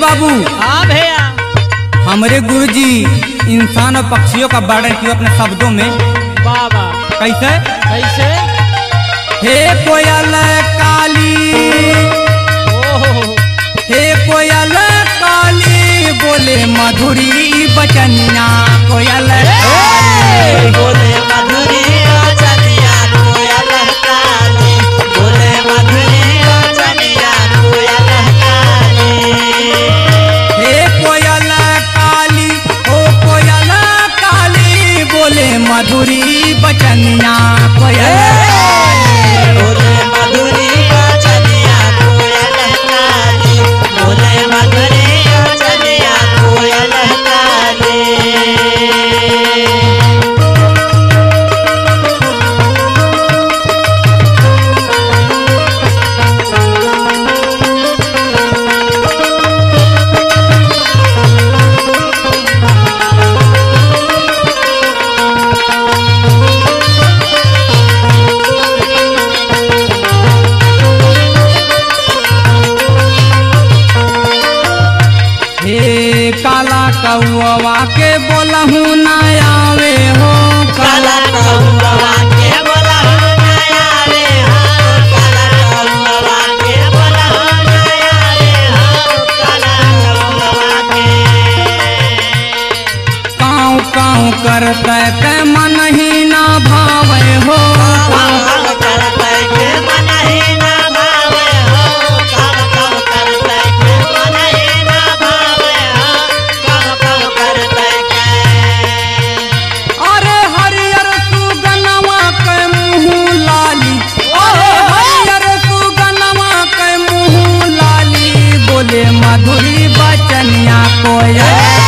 बाबू। हाँ भैया। हमारे गुरु जी इंसान और पक्षियों का वर्णन किया अपने शब्दों में। बाबा कैसे? कैसे? हे कोयल काली। हे कोयल काली बोले मधुरी बचनिया कोयल। बोले मधुरी मधुरी बचनिया कोयल।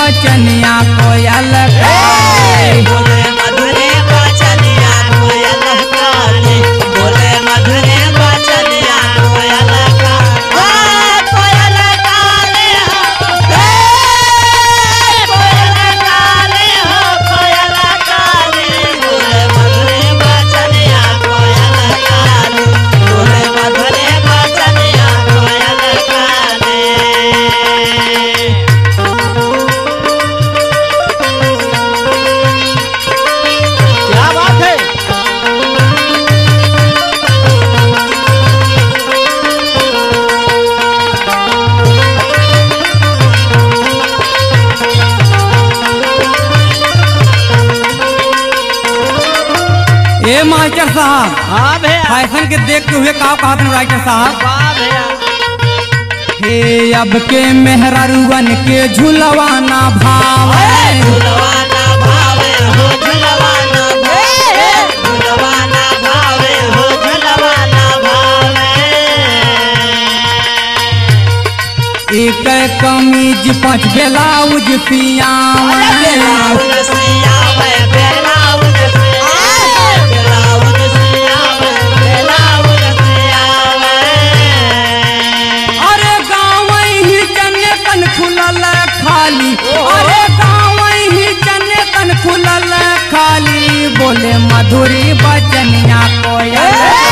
बचनिया कोयल मास्टर साहब। हाँ भैया। फ़ैशन के देखते हुए का कहत राइटर साहब? वाह भैया। हे अब के मेहरारुवन के झुलवाना भाव। झुलवाना भावे हो झुलवाना झुलवाना भावे हो झुलवाना भावे एक कमीज पाँच ब्लाउज पियावन बोले मधुरी बचनिया कोयल